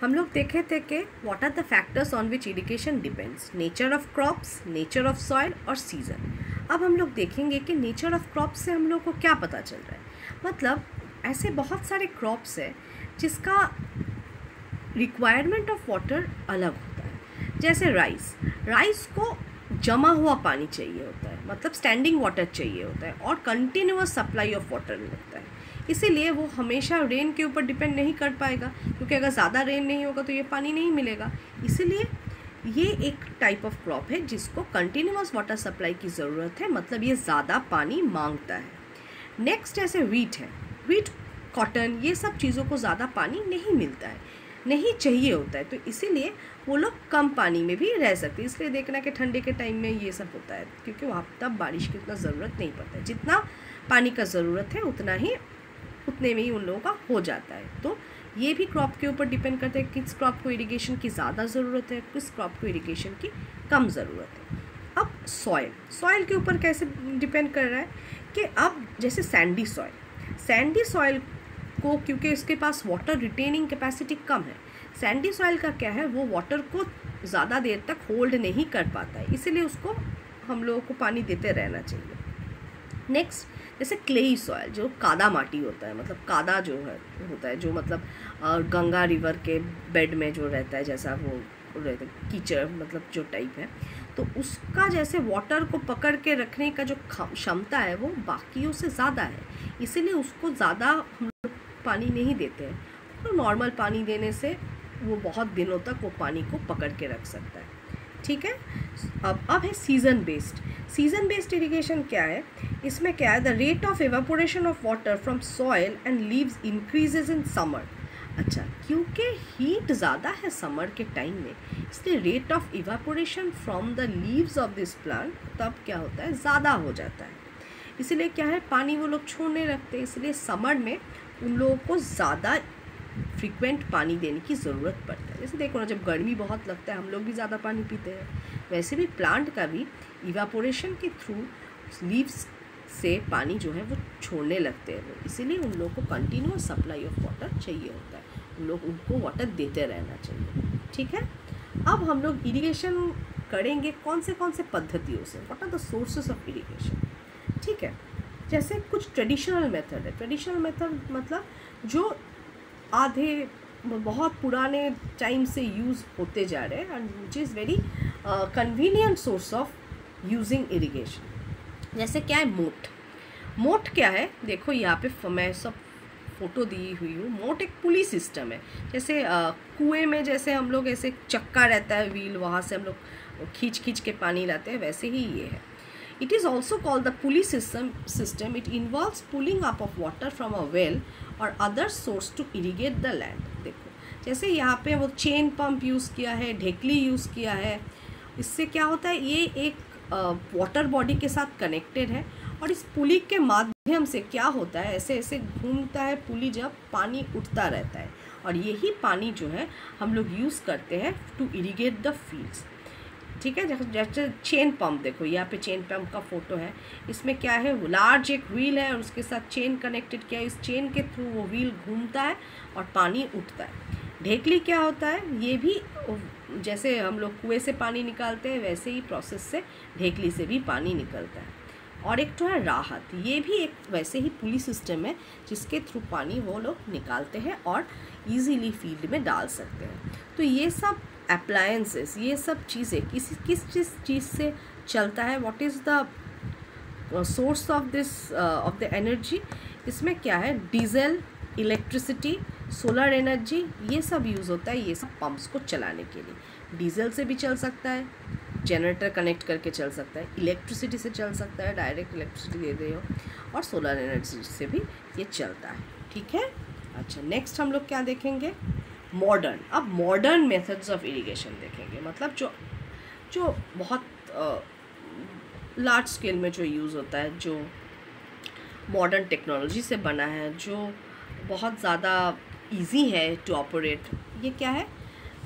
हम लोग देखे थे कि what are the factors on which irrigation depends nature of crops nature of soil और सीज़न अब हम लोग देखेंगे कि नेचर ऑफ़ क्रॉप्स से हम लोग को क्या पता चल रहा है। मतलब ऐसे बहुत सारे क्रॉप्स है जिसका रिक्वायरमेंट ऑफ़ वाटर अलग होता है। जैसे राइस राइस को जमा हुआ पानी चाहिए होता है। मतलब स्टैंडिंग वाटर चाहिए होता है और कंटिन्यूस सप्लाई ऑफ़ वाटर लगता है। इसीलिए वो हमेशा रेन के ऊपर डिपेंड नहीं कर पाएगा, क्योंकि अगर ज़्यादा रेन नहीं होगा तो ये पानी नहीं मिलेगा। इसीलिए ये एक टाइप ऑफ़ क्रॉप है जिसको कंटिन्यूस वाटर सप्लाई की ज़रूरत है मतलब ये ज़्यादा पानी माँगता है। नेक्स्ट ऐसे वीट है। वीट कॉटन ये सब चीज़ों को ज़्यादा पानी नहीं मिलता है, नहीं चाहिए होता है तो इसीलिए वो लोग कम पानी में भी रह सकते हैं। इसलिए देखना कि ठंडे के टाइम में ये सब होता है, क्योंकि वहाँ तब बारिश की उतना ज़रूरत नहीं पड़ता है। जितना पानी का ज़रूरत है, उतना ही उतने में ही उन लोगों का हो जाता है। तो ये भी क्रॉप के ऊपर डिपेंड करता है किस क्रॉप को इरिगेशन की ज़्यादा ज़रूरत है, किस क्रॉप को इरिगेशन की कम ज़रूरत है। अब सॉइल सॉइल के ऊपर कैसे डिपेंड कर रहा है कि अब जैसे सैंडी सॉइल सैंडी सॉइल को क्योंकि इसके पास वाटर रिटेनिंग कैपेसिटी कम है सैंडी सॉइल का क्या है, वो वाटर को ज़्यादा देर तक होल्ड नहीं कर पाता है, इसीलिए उसको हम लोगों को पानी देते रहना चाहिए। नेक्स्ट जैसे क्लेई सॉयल जो कादा माटी होता है मतलब कादा जो है, होता है, जो मतलब गंगा रिवर के बेड में जो रहता है, जैसा वो रहता है, कीचड़ मतलब जो टाइप है तो उसका जैसे वाटर को पकड़ के रखने का जो क्षमता है, वो बाकियों से ज़्यादा है। इसीलिए उसको ज़्यादा हम लोग पानी नहीं देते हैं। तो नॉर्मल पानी देने से वो बहुत दिनों तक वो पानी को पकड़ के रख सकता है। ठीक है? अब अब है season based season based irrigation क्या है? इसमें क्या है the rate of evaporation of water from soil and leaves increases in summer अच्छा क्योंकि हीट ज़्यादा है समर के टाइम में, इसलिए rate of evaporation from the leaves of this plant तब क्या होता है, ज़्यादा हो जाता है। इसीलिए क्या है, पानी वो लोग छोड़ने रखते हैं इसलिए समर में उन लोगों को ज़्यादा फ्रिक्वेंट पानी देने की ज़रूरत पड़ता है। जैसे देखो ना, जब गर्मी बहुत लगता है, हम लोग भी ज़्यादा पानी पीते हैं। वैसे भी प्लांट का भी इवापोरेशन के थ्रू लीव्स से पानी जो है वो छोड़ने लगते हैं वो। इसीलिए उन लोगों को कंटिन्यूस सप्लाई ऑफ़ वाटर चाहिए होता है। उन लोग उनको वाटर देते रहना चाहिए। ठीक है? अब हम लोग इरीगेशन करेंगे कौन से कौन से पद्धतियों से? What are the sources of irrigation ठीक है? जैसे कुछ ट्रेडिशनल मेथड है। ट्रेडिशनल मेथड मतलब जो आधे बहुत पुराने टाइम से यूज़ होते जा रहे हैं and which is very convenient source of using irrigation जैसे क्या है, मोट मोट क्या है देखो, यहाँ पे मैं सब फ़ोटो दी हुई हूँ मोट एक पुली सिस्टम है जैसे कुएँ में जैसे हम लोग ऐसे चक्का रहता है, व्हील, वहाँ से हम लोग खींच खींच के पानी लाते हैं, वैसे ही ये है It is also called the pulley system. system. It involves pulling up of water from a well or other source to irrigate the land. देखो, जैसे यहाँ पे वो चेन पंप यूज़ किया है, ढेकली यूज़ किया है, इससे क्या होता है, ये एक वाटर बॉडी के साथ कनेक्टेड है और इस पुली के माध्यम से क्या होता है? ऐसे ऐसे घूमता है पुली जब पानी उठता रहता है और यही पानी जो है हम लोग यूज़ करते हैं टू इरीगेट द फील्ड्स ठीक है? जैसे चेन पंप देखो, यहाँ पे चेन पंप का फ़ोटो है। इसमें क्या है? लार्ज एक व्हील है और उसके साथ चेन कनेक्टेड किया है। इस चेन के थ्रू वो व्हील घूमता है और पानी उठता है। ढेकली क्या होता है? ये भी जैसे हम लोग कुएँ से पानी निकालते हैं, वैसे ही प्रोसेस से ढेकली से भी पानी निकलता है। और एक तो है राहत, ये भी एक वैसे ही पुलिस सिस्टम है, जिसके थ्रू पानी वो लोग निकालते हैं और इजीली फ़ील्ड में डाल सकते हैं। तो ये सब अप्लायंसेस ये सब चीज़ें, किस किस चीज़ चीज़ से चलता है? What is the source of this of the energy इसमें क्या है? डीजल इलेक्ट्रिसिटी सोलर एनर्जी, ये सब यूज़ होता है, ये सब पंप्स को चलाने के लिए। डीजल से भी चल सकता है, जनरेटर कनेक्ट करके चल सकता है, इलेक्ट्रिसिटी से चल सकता है, डायरेक्ट इलेक्ट्रिसिटी दे रहे हो, और सोलर एनर्जी से भी ये चलता है, ठीक है? अच्छा नेक्स्ट हम लोग क्या देखेंगे? मॉडर्न अब मॉडर्न मेथड्स ऑफ़ इरिगेशन देखेंगे मतलब जो जो बहुत लार्ज स्केल में जो यूज़ होता है, जो मॉडर्न टेक्नोलॉजी से बना है, जो बहुत ज़्यादा इजी है टू ऑपरेट ये क्या है?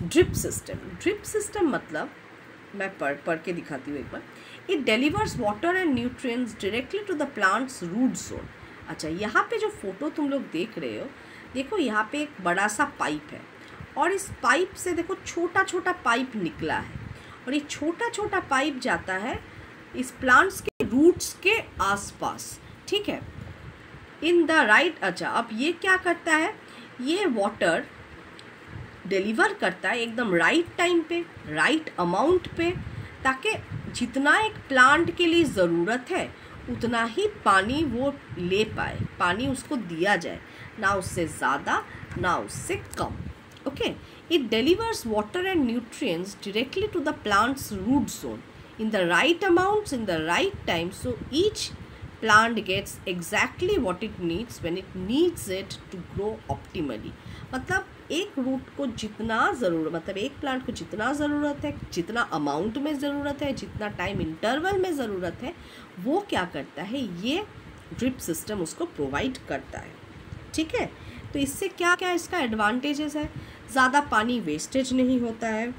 ड्रिप सिस्टम ड्रिप सिस्टम मतलब मैं पढ़ पढ़ के दिखाती हूँ एक बार। It delivers water and nutrients directly to the plant's root zone अच्छा यहाँ पे जो फ़ोटो तुम लोग देख रहे हो, देखो यहाँ पे एक बड़ा सा पाइप है। और इस पाइप से देखो छोटा छोटा पाइप निकला है। और ये छोटा छोटा पाइप जाता है इस प्लांट्स के रूट्स के आसपास। ठीक है? इन द राइट अच्छा अब ये क्या करता है? ये वाटर डिलीवर करता है एकदम राइट टाइम पे राइट अमाउंट पे, ताकि जितना एक प्लांट के लिए ज़रूरत है, उतना ही पानी वो ले पाए, पानी उसको दिया जाए, ना उससे ज़्यादा, ना उससे कम okay it delivers water and nutrients directly to the plant's root zone in the right amounts, in the right time, so each plant gets exactly what it needs when it needs it to grow optimally. मतलब एक root को जितना ज़रूरत मतलब एक plant को जितना ज़रूरत है, जितना अमाउंट में ज़रूरत है, जितना टाइम इंटरवल में ज़रूरत है, वो क्या करता है? ये ड्रिप सिस्टम उसको प्रोवाइड करता है। ठीक है? तो इससे क्या क्या इसका एडवांटेजेस है? ज़्यादा पानी वेस्टेज नहीं होता है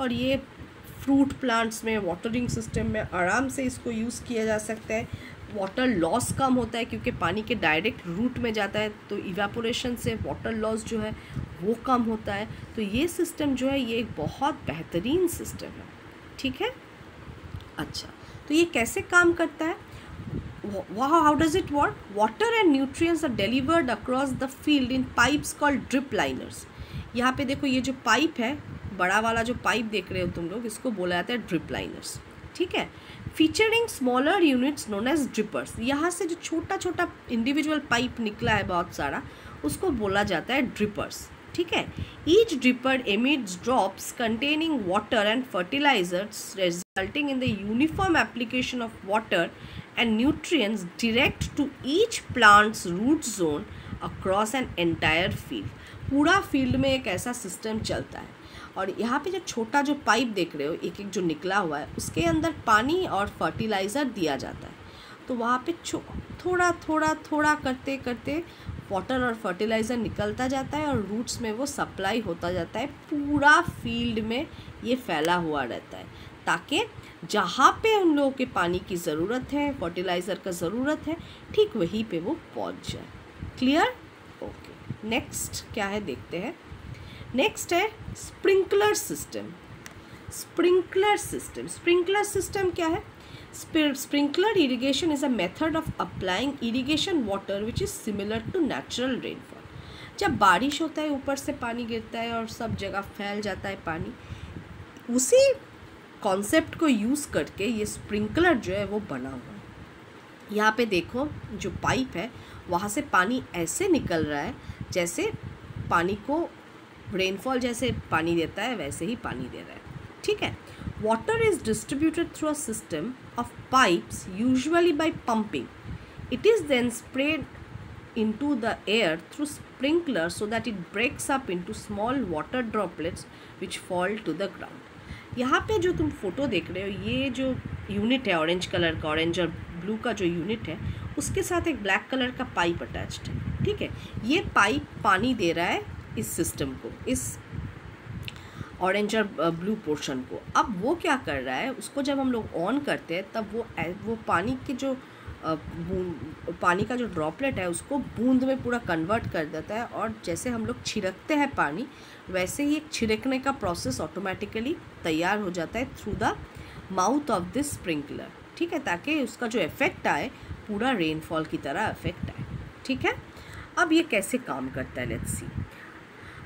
और ये फ्रूट प्लांट्स में वाटरिंग सिस्टम में आराम से इसको यूज़ किया जा सकता है। वाटर लॉस कम होता है क्योंकि पानी के डायरेक्ट रूट में जाता है तो इवेपोरेशन से वाटर लॉस जो है, वो कम होता है। तो ये सिस्टम जो है, ये एक बहुत बेहतरीन सिस्टम है। ठीक है? अच्छा तो ये कैसे काम करता है? How does it work? Water and nutrients are delivered across the field in pipes called drip liners. यहाँ पे देखो, ये जो पाइप है, बड़ा वाला जो पाइप देख रहे हो तुम लोग, इसको बोला जाता है ड्रिप लाइनर्स ठीक है? Featuring smaller units known as drippers यहाँ से जो छोटा छोटा इंडिविजुअल पाइप निकला है बहुत सारा, उसको बोला जाता है ड्रिपर्स ठीक है? Each dripper emits drops containing water and fertilisers resulting in the uniform application of water and nutrients direct to each plant's root zone across an entire field पूरा फ़ील्ड में एक ऐसा सिस्टम चलता है। और यहाँ पे जो छोटा जो पाइप देख रहे हो एक एक जो निकला हुआ है, उसके अंदर पानी और फर्टिलाइज़र दिया जाता है। तो वहाँ पे थोड़ा थोड़ा थोड़ा करते करते वाटर और फर्टिलाइज़र निकलता जाता है और रूट्स में वो सप्लाई होता जाता है। पूरा फ़ील्ड में ये फैला हुआ रहता है, ताकि जहाँ पे उन लोगों के पानी की ज़रूरत है फर्टिलाइज़र का ज़रूरत है, ठीक वहीं पे वो पहुँच जाए। क्लियर ओके नेक्स्ट क्या है, देखते हैं। नेक्स्ट है sprinkler system sprinkler system sprinkler system क्या है? Sprinkler irrigation is a method of applying irrigation water which is similar to natural rainfall जब बारिश होता है, ऊपर से पानी गिरता है और सब जगह फैल जाता है पानी, उसी कॉन्सेप्ट को यूज़ करके ये स्प्रिंकलर जो है वो बना हुआ है। यहाँ पे देखो, जो पाइप है, वहाँ से पानी ऐसे निकल रहा है जैसे पानी को रेनफॉल जैसे पानी देता है, वैसे ही पानी दे रहा है। ठीक है? Water is distributed through a system of pipes usually by pumping it is then spread into the air through sprinkler so that it breaks up into small water droplets which fall to the ground. यहाँ पे जो तुम photo देख रहे हो, ये जो unit है ऑरेंज कलर का ऑरेंज और ब्लू का जो यूनिट है, उसके साथ एक ब्लैक कलर का पाइप अटैच्ड है। ठीक है? ये पाइप पानी दे रहा है इस सिस्टम को, इस ऑरेंज और ब्लू पोर्शन को। अब वो क्या कर रहा है, उसको जब हम लोग ऑन करते हैं, तब वो वो पानी के जो पानी का जो ड्रॉपलेट है, उसको बूंद में पूरा कन्वर्ट कर देता है और जैसे हम लोग छिड़कते हैं पानी, वैसे ही एक छिड़कने का प्रोसेस ऑटोमेटिकली तैयार हो जाता है through the mouth of this sprinkler ठीक है? ताकि उसका जो इफ़ेक्ट आए, पूरा रेनफॉल की तरह इफ़ेक्ट आए। ठीक है? अब ये कैसे काम करता है? Let's see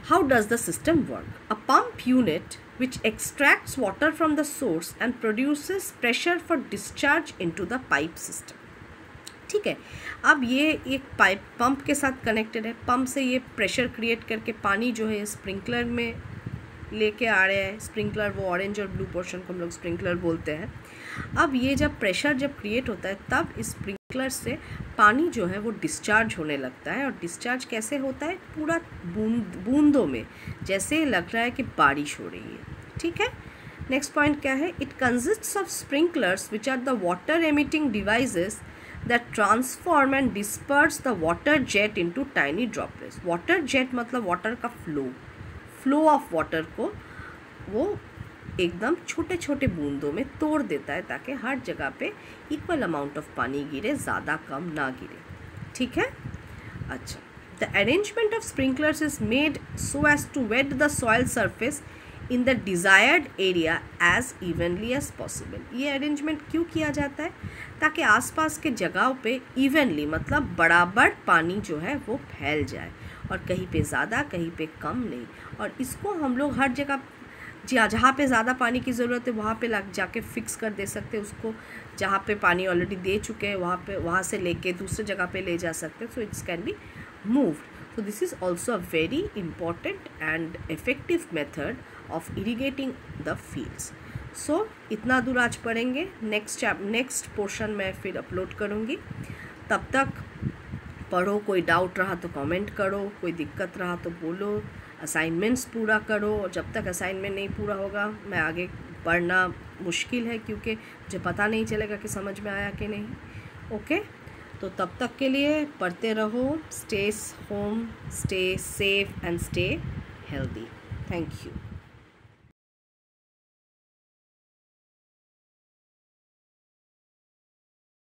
How does the system work? A pump unit which extracts water from the source and produces pressure for discharge into the pipe system. ठीक है अब ये एक पाइप पंप के साथ कनेक्टेड है पंप से ये प्रेशर क्रिएट करके पानी जो है स्प्रिंकलर में लेके आ रहे हैं स्प्रिंकलर वो ऑरेंज और ब्लू पोर्शन को हम लोग स्प्रिंकलर बोलते हैं अब ये जब प्रेशर जब क्रिएट होता है, तब इस स्प्रिंकलर से पानी जो है वो डिस्चार्ज होने लगता है और डिस्चार्ज कैसे होता है? पूरा बूंद, बूंदों में। जैसे लग रहा है कि बारिश हो रही है। ठीक है? नेक्स्ट पॉइंट क्या है? It consist of sprinklers which are the water emitting devices that transform and disperse the water jet into tiny droplets water jet मतलब वाटर का फ्लो फ्लो ऑफ़ वाटर को वो एकदम छोटे छोटे बूंदों में तोड़ देता है ताकि हर जगह पे इक्वल अमाउंट ऑफ़ पानी गिरे, ज़्यादा कम ना गिरे। ठीक है? अच्छा। The arrangement of sprinklers is made so as to wet the soil surface in the desired area as evenly as possible ये अरेंजमेंट क्यों किया जाता है? ताकि आसपास के जगहों पे इवनली मतलब बराबर पानी जो है वो फैल जाए और कहीं पे ज़्यादा, कहीं पे कम नहीं। और इसको हम लोग हर जगह जी हाँ जहाँ पे ज़्यादा पानी की ज़रूरत है, वहाँ पे लग जाके फिक्स कर दे सकते हैं, उसको जहाँ पे पानी ऑलरेडी दे चुके हैं, वहाँ पे, वहाँ से लेके दूसरे जगह पे ले जा सकते हैं so it's can be move so this is also a very important and effective method of irrigating the fields. So इतना दूर आज पढ़ेंगे नेक्स्ट नेक्स्ट पोर्शन मैं फिर अपलोड करूँगी. तब तक पढ़ो, कोई डाउट रहा तो कमेंट करो, कोई दिक्कत रहा तो बोलो. असाइनमेंट्स पूरा करो जब तक असाइनमेंट नहीं पूरा होगा, मैं आगे पढ़ना मुश्किल है क्योंकि मुझे पता नहीं चलेगा कि समझ में आया कि नहीं। ओके? तो तब तक के लिए पढ़ते रहो stay home stay safe and stay healthy thank you